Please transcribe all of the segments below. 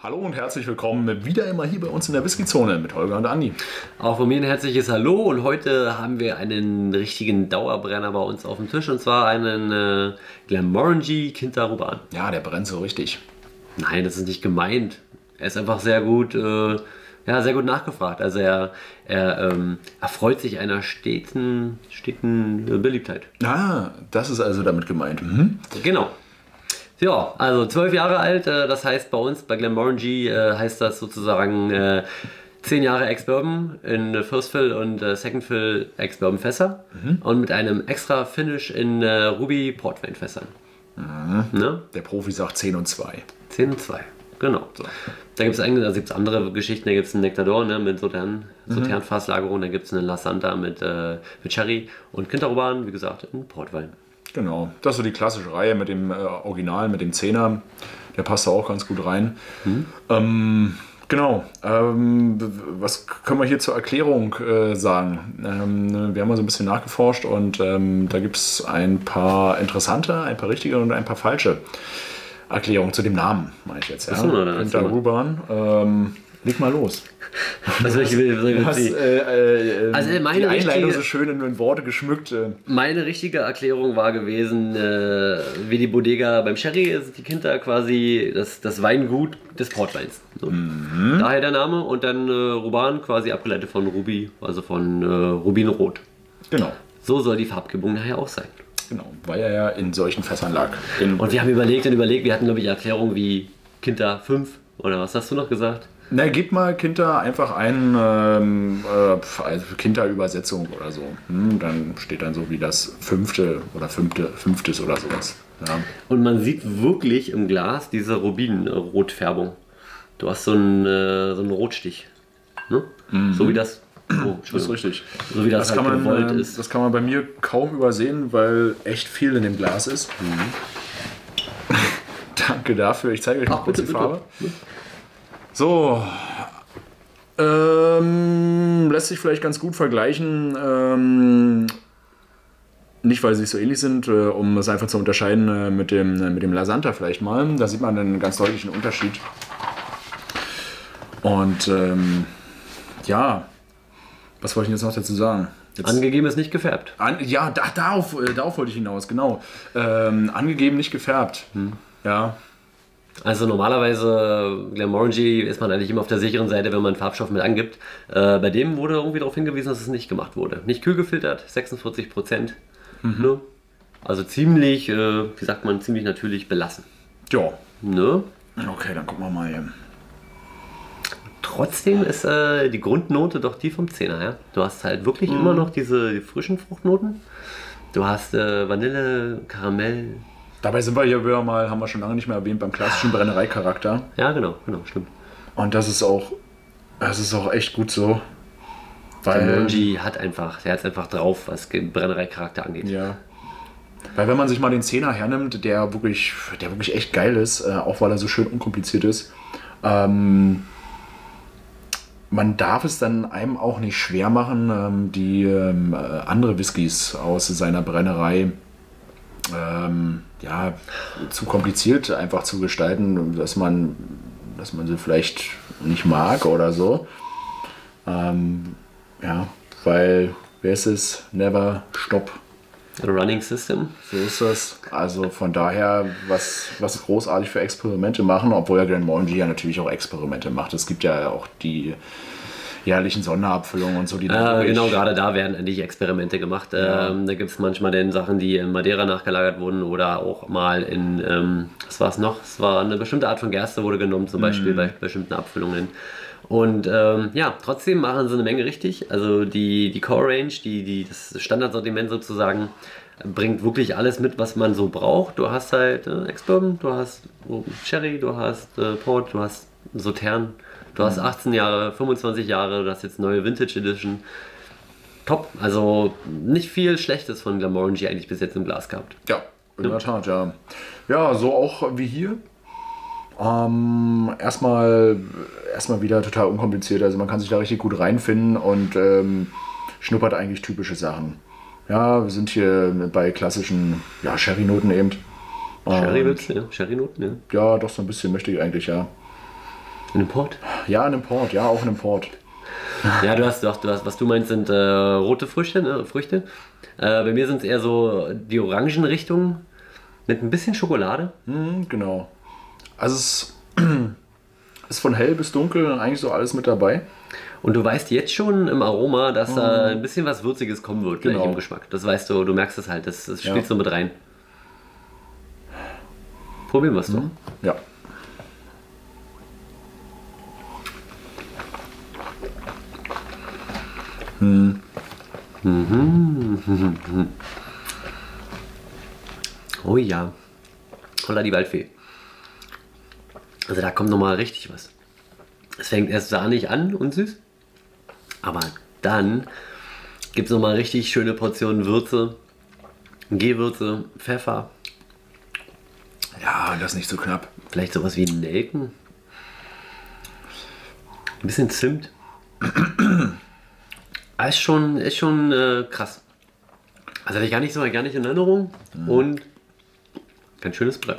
Hallo und herzlich willkommen wieder immer hier bei uns in der Whisky-Zone mit Holger und Andi. Auch von mir ein herzliches Hallo und heute haben wir einen richtigen Dauerbrenner bei uns auf dem Tisch und zwar einen äh, Glenmorangie Kintaruban. Ja, der brennt so richtig. Nein, das ist nicht gemeint. Er ist einfach sehr gut, äh, ja, sehr gut nachgefragt. Also er, er ähm, erfreut sich einer steten, steten äh, Beliebtheit. Ah, das ist also damit gemeint. Mhm. Genau. Ja, also zwölf Jahre alt, äh, das heißt bei uns, bei Glenmorangie, äh, heißt das sozusagen äh, zehn Jahre Ex-Bourbon in First Fill und äh, Second Fill Ex-Bourbon Fässer Mhm. und mit einem extra Finish in äh, Ruby Portwein Fässern. Mhm. Ne? Der Profi sagt 10 und 2. 10 und 2, genau. Da gibt es also gibt's andere Geschichten, da gibt es einen Nectador ne, mit Sautern, Mhm. Sauternfasslagerung, da gibt es einen La Santa mit, äh, mit Cherry und Kinderroban, wie gesagt, in Portwein. Genau. Das ist so die klassische Reihe mit dem äh, Original, mit dem Zehner. Der passt da auch ganz gut rein. Ähm, genau. Ähm, was können wir hier zur Erklärung äh, sagen? Ähm, wir haben mal so ein bisschen nachgeforscht und ähm, da gibt es ein paar interessante, ein paar richtige und ein paar falsche Erklärungen zu dem Namen, meine ich jetzt. Ja? Ach so, na, dann Günther erzähl mal. Ruban. Ähm, leg mal los. Also ich will, Du hast äh, äh, Also meine die Einleitung richtige- so schön in, Worte geschmückt. Äh, Meine richtige Erklärung war gewesen, äh, wie die Bodega beim Sherry ist die Kinder quasi das, das Weingut des Portweins. So. Mhm. Daher der Name und dann äh, Ruban quasi abgeleitet von Ruby, also von äh, Rubinrot. genau. So soll die Farbgebung nachher auch sein. Genau, weil er ja in solchen Fässern lag. Und wir haben überlegt und überlegt, wir hatten glaube ich Erklärungen wie Kinder 5 oder was hast du noch gesagt? Na, gib mal Kinder einfach ein ähm, äh, also Kinderübersetzung oder so. Hm, dann steht dann so wie das fünfte oder fünfte, fünftes oder sowas. Ja. Und man sieht wirklich im Glas diese Rubinrotfärbung. Du hast so einen, äh, so einen Rotstich. Ne? So wie das. Oh, Mhm. Das ist richtig. So wie das, Das kann, halt man, gewollt ähm, ist. das kann man bei mir kaum übersehen, weil echt viel in dem Glas ist. Danke dafür. Ich zeige euch noch Ach, kurz bitte, die bitte. So. Ähm, lässt sich vielleicht ganz gut vergleichen. Ähm, nicht, weil sie so ähnlich sind, äh, um es einfach zu unterscheiden äh, mit dem, äh, mit dem Lasanta vielleicht mal. Da sieht man einen ganz deutlichen Unterschied. Und ähm, ja, was wollte ich jetzt noch dazu sagen? Jetzt, Angegeben ist nicht gefärbt. an, ja, da, darauf, äh, darauf wollte ich hinaus, genau. Ähm, angegeben, nicht gefärbt. Ja, Also normalerweise, Glenmorangie ist man eigentlich immer auf der sicheren Seite, wenn man Farbstoff mit angibt. Äh, bei dem wurde irgendwie darauf hingewiesen, dass es nicht gemacht wurde. Nicht kühl gefiltert, 46 Prozent. Ne? Also ziemlich, äh, wie sagt man, ziemlich natürlich belassen. ja. Ne? Okay, dann gucken wir mal hier. Trotzdem ist äh, die Grundnote doch die vom 10er. Ja? Du hast halt wirklich immer noch diese die frischen Fruchtnoten. Du hast äh, Vanille, Karamell. Dabei sind wir hier wieder mal, haben wir schon lange nicht mehr erwähnt, beim klassischen Brennereicharakter. Ja, genau, genau, stimmt. Und das ist auch, das ist auch echt gut so. Weil, Glenmorangie hat einfach, der hat es einfach drauf, was Brennereicharakter angeht. ja. Weil wenn man sich mal den Zehner hernimmt, der wirklich, der wirklich echt geil ist, äh, auch weil er so schön unkompliziert ist, ähm, man darf es dann einem auch nicht schwer machen, ähm, die ähm, äh, andere Whiskys aus seiner Brennerei ähm, ja, zu kompliziert einfach zu gestalten, dass man, dass man sie vielleicht nicht mag oder so. Ähm, ja, weil, wer ist es? Never stop. Running System. So ist das. Also von daher, was, was großartig für Experimente machen, obwohl ja Glenmorangie ja natürlich auch Experimente macht. Es gibt ja auch die jährlichen Sonderabfüllungen und so, die Äh, genau, gerade da werden eigentlich Experimente gemacht. Ähm, da gibt es manchmal dann Sachen, die in Madeira nachgelagert wurden oder auch mal in, ähm, was war es noch? Es war eine bestimmte Art von Gerste wurde genommen, zum Beispiel bei bestimmten Abfüllungen. Und ähm, ja, trotzdem machen sie eine Menge richtig. Also die, die Core Range, die, die, das Standardsortiment sozusagen, bringt wirklich alles mit, was man so braucht. Du hast halt äh, Ex-Bourbon, du hast Sherry, du hast äh, Port, du hast Sautern, du hast 18 Jahre, 25 Jahre, du hast jetzt neue Vintage Edition. Top. Also nicht viel Schlechtes von Glenmorangie eigentlich bis jetzt im Glas gehabt. Ja, in der Tat, ja. Ja, so auch wie hier. Ähm, erstmal, erstmal wieder total unkompliziert. Also man kann sich da richtig gut reinfinden und ähm, schnuppert eigentlich typische Sachen. Ja, wir sind hier bei klassischen ja, Sherry-Noten eben. Sherry du, ja? Sherry-Noten, ja. Ja, doch so ein bisschen möchte ich eigentlich, ja. Ein Import? Ja, ein Import, ja, auch ein Import. Ja, du hast doch, du hast, was du meinst, sind äh, rote Früchte, ne? Früchte. Äh, bei mir sind es eher so die Orangenrichtung mit ein bisschen Schokolade. Mhm, genau. Also es ist von hell bis dunkel eigentlich so alles mit dabei. Und du weißt jetzt schon im Aroma, dass da ein bisschen was Würziges kommen wird gleich Genau. im Geschmack. Das weißt du, du merkst es halt, das, das spielt Ja. so mit rein. Probieren wir es doch. Ja. Oh ja. Holla die Waldfee. Also da kommt nochmal richtig was. Es fängt erst sahnig an und süß. Aber dann gibt es nochmal richtig schöne Portionen Würze, Gehwürze, Pfeffer, Ja, das ist nicht so knapp. vielleicht sowas wie Nelken. Ein bisschen Zimt. Ah, ist schon, ist schon äh, krass. Also hatte ich gar nicht so gar nicht in Erinnerung. Und kein schönes Brett.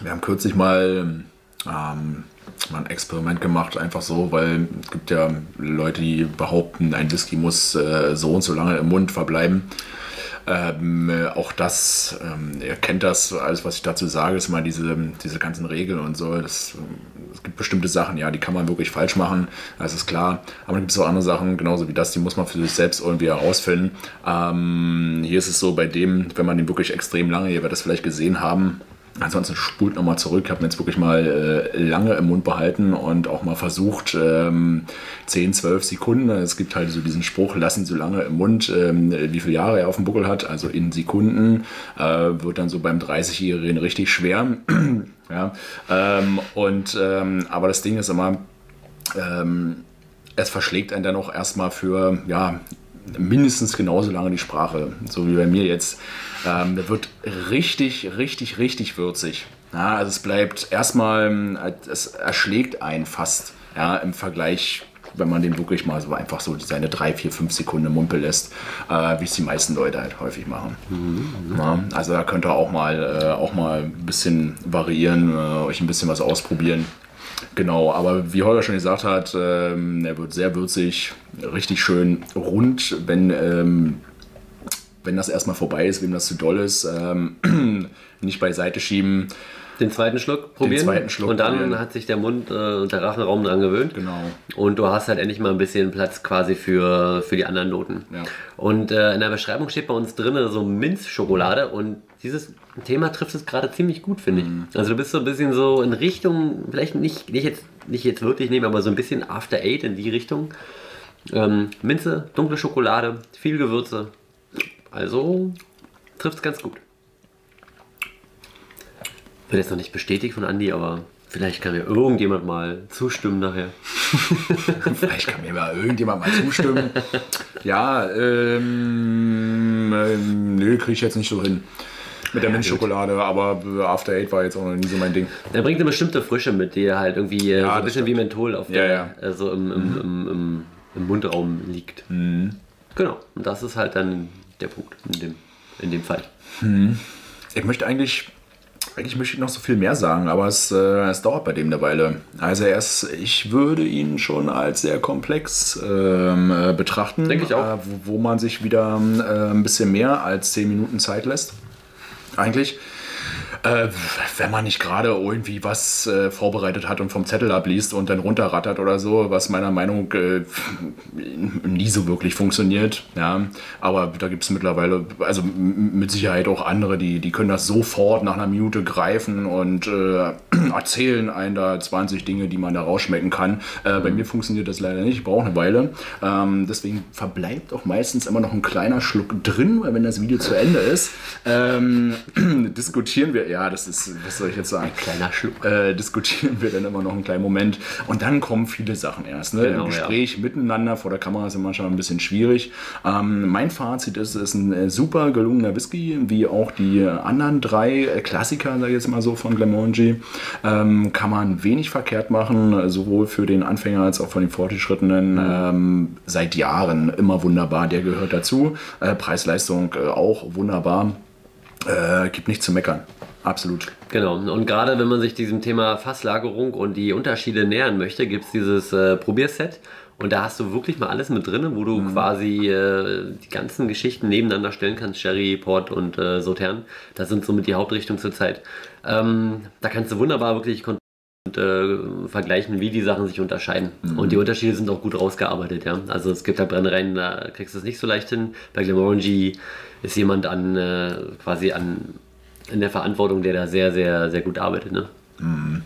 Wir haben kürzlich mal, ähm, mal ein Experiment gemacht, einfach so, weil es gibt ja Leute, die behaupten, ein Whisky muss äh, so und so lange im Mund verbleiben. Ähm, äh, auch das, ähm, ihr kennt das, alles was ich dazu sage, ist mal diese, diese ganzen Regeln und so. Das, es gibt bestimmte Sachen, ja, die kann man wirklich falsch machen, das ist klar. Aber dann gibt es auch andere Sachen, genauso wie das, die muss man für sich selbst irgendwie herausfinden. Ähm, hier ist es so, bei dem, wenn man den wirklich extrem lange, ihr werdet das vielleicht gesehen haben, Ansonsten spult nochmal zurück. Ich habe mir jetzt wirklich mal äh, lange im Mund behalten und auch mal versucht, ähm, 10, 12 Sekunden. Es gibt halt so diesen Spruch, lassen so lange im Mund, ähm, wie viele Jahre er auf dem Buckel hat, also in Sekunden. Äh, wird dann so beim 30-Jährigen richtig schwer. ja, ähm, und, ähm, aber das Ding ist immer, ähm, es verschlägt einen dann auch erstmal für, ja, mindestens genauso lange die Sprache, so wie bei mir jetzt. Ähm, der wird richtig, richtig, richtig würzig. Ja, also es bleibt erstmal, es erschlägt einen fast, ja, im Vergleich, wenn man den wirklich mal so einfach so seine drei, vier, fünf Sekunden im Mund lässt, äh, wie es die meisten Leute halt häufig machen. Ja, also da könnt ihr auch mal, äh, auch mal ein bisschen variieren, äh, euch ein bisschen was ausprobieren. Genau, aber wie Holger schon gesagt hat, ähm, er wird sehr würzig, richtig schön rund, wenn, ähm, wenn das erstmal vorbei ist, wem das zu doll ist, ähm, nicht beiseite schieben. Den zweiten Schluck probieren. zweiten Schluck und dann probieren. hat sich der Mund äh, und der Rachenraum dran gewöhnt. Genau. Und du hast halt endlich mal ein bisschen Platz quasi für, für die anderen Noten. Ja. Und äh, in der Beschreibung steht bei uns drin so Minzschokolade und dieses Thema trifft es gerade ziemlich gut, finde Mhm. ich. Also du bist so ein bisschen so in Richtung, vielleicht nicht, nicht, jetzt, nicht jetzt wirklich nehmen, aber so ein bisschen After Eight in die Richtung. Ähm, Minze, dunkle Schokolade, viel Gewürze. Also trifft es ganz gut. Wird jetzt noch nicht bestätigt von Andi, aber vielleicht kann mir irgendjemand mal zustimmen nachher. Vielleicht kann mir mal irgendjemand mal zustimmen. ja, ähm, ähm, nö, kriege ich jetzt nicht so hin. Mit der Minzschokolade, aber After Eight war jetzt auch noch nie so mein Ding. Er bringt eine bestimmte Frische mit, die halt irgendwie äh, so ein bisschen wie Menthol auf Ja, der, ja. Äh, so im, im, im, im, im Mundraum liegt. Mhm. Genau, und das ist halt dann der Punkt in dem, in dem Fall. Ich möchte eigentlich, eigentlich möchte ich noch so viel mehr sagen, aber es, äh, es dauert bei dem eine Weile. Also er ist, ich würde ihn schon als sehr komplex ähm, äh, betrachten. Denke ich auch. Äh, wo, wo man sich wieder äh, ein bisschen mehr als 10 Minuten Zeit lässt. Eigentlich. Äh, wenn man nicht gerade irgendwie was äh, vorbereitet hat und vom Zettel abliest und dann runterrattert oder so, was meiner Meinung äh, nie so wirklich funktioniert. Ja, aber da gibt es mittlerweile, also mit Sicherheit auch andere, die, die können das sofort nach einer Minute greifen und äh, erzählen einen da 20 Dinge, die man da rausschmecken kann. Äh, bei mir funktioniert das leider nicht, ich brauche eine Weile. Ähm, deswegen verbleibt auch meistens immer noch ein kleiner Schluck drin, weil wenn das Video zu Ende ist, ähm, diskutieren wir, ja, das ist, was soll ich jetzt sagen? Kleiner Schluck. äh, diskutieren wir dann immer noch einen kleinen Moment. Und dann kommen viele Sachen erst. Ne? Genau, Im Gespräch miteinander vor der Kamera ist ja manchmal ein bisschen schwierig. Ähm, mein Fazit ist, es ist ein äh, super gelungener Whisky, wie auch die anderen drei Klassiker, sag ich jetzt mal so, von Glenmorangie. Ähm, kann man wenig verkehrt machen, sowohl für den Anfänger als auch für den Fortgeschrittenen. Ähm, seit Jahren immer wunderbar, der gehört dazu. Äh, Preis-Leistung äh, auch wunderbar. Äh, gibt nichts zu meckern. Absolut. Genau. Und gerade wenn man sich diesem Thema Fasslagerung und die Unterschiede nähern möchte, gibt es dieses äh, Probierset. Und da hast du wirklich mal alles mit drin, wo du Mhm. quasi äh, die ganzen Geschichten nebeneinander stellen kannst. Sherry, Port und äh, Sautern. Das sind somit die Hauptrichtungen zurzeit. Ähm, da kannst du wunderbar wirklich und, äh, vergleichen, wie die Sachen sich unterscheiden. Und die Unterschiede sind auch gut rausgearbeitet. Ja? Also es gibt halt Brennereien, da kriegst du es nicht so leicht hin. Bei Glenmorangie ist jemand an äh, quasi an in der Verantwortung, der da sehr, sehr, sehr gut arbeitet. Ne?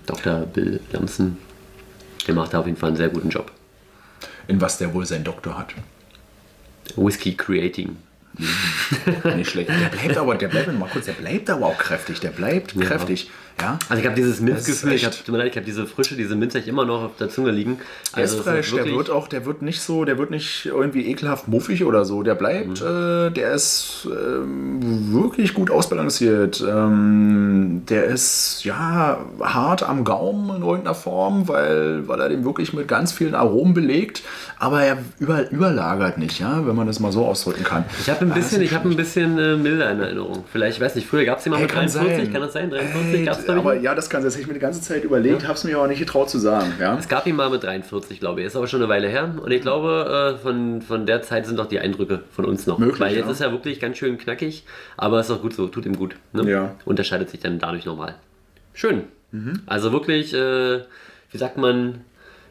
Dr. Bill Lamson, der macht da auf jeden Fall einen sehr guten Job. In was der wohl seinen Doktor hat. Whisky Creating. Nicht schlecht. Der bleibt aber, der bleibt, mal kurz, der bleibt aber auch kräftig. Der bleibt kräftig. Ja. Also ich habe dieses Minzgefühl, ich habe tut mir leid, ich habe diese Frische, diese Minze echt immer noch auf der Zunge liegen. Der ist es fresh, der wird auch, der wird nicht so, der wird nicht irgendwie ekelhaft muffig oder so. Der bleibt, Mhm. äh, der ist ähm, wirklich gut ausbalanciert. Ähm, der ist ja hart am Gaumen in irgendeiner Form, weil, weil er den wirklich mit ganz vielen Aromen belegt, aber er über, überlagert nicht, ja, wenn man das mal so ausdrücken kann. Ich habe ein bisschen, ich habe ein bisschen äh, milder in Erinnerung. Vielleicht, ich weiß nicht, früher gab es die mal Hey, mit kann 43, sein. kann das sein? 43 Hey, gab es aber ja, das kann sein. Das habe ich mir die ganze Zeit überlegt, habe es mir aber nicht getraut zu sagen. Ja? Es gab ihn mal mit 43, glaube ich. Ist aber schon eine Weile her. Und ich glaube, äh, von, von der Zeit sind auch die Eindrücke von uns noch. Möglich, Weil jetzt ja. ist er wirklich ganz schön knackig, aber ist auch gut so, tut ihm gut. Ne? Ja. Unterscheidet sich dann dadurch nochmal. Schön. Mhm. Also wirklich, äh, wie sagt man,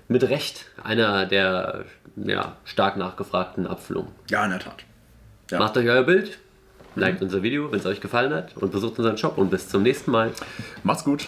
mit Recht einer der ja, stark nachgefragten Abfüllungen. ja, in der Tat. Ja. Macht euch euer Bild, liked unser Video, wenn es euch gefallen hat und besucht unseren Shop und bis zum nächsten Mal. Macht's gut.